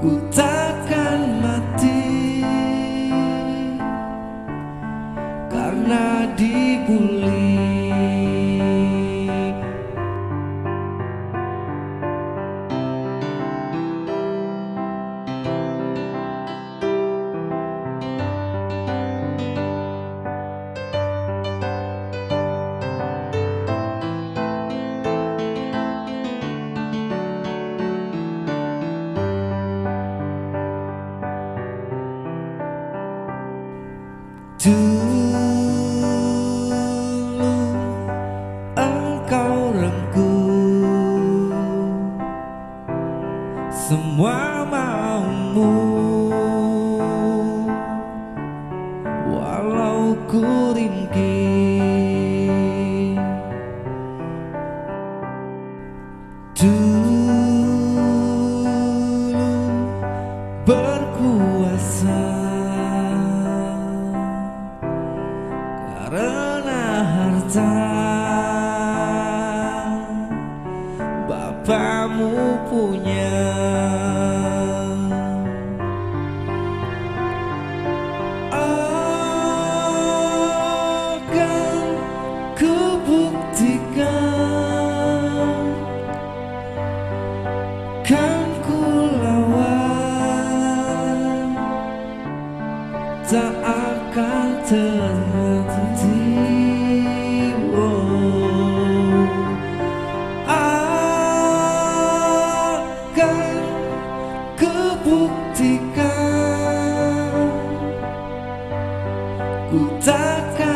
ku takkan Dulu engkau rengkuh Semua maumu. Walau ku ringkih. Dulu berkuasa karena harta Bapamu punya. Akan kubuktikan Kan ku lawan Tak akan terhenti oh, Akan kebuktikan Ku takkan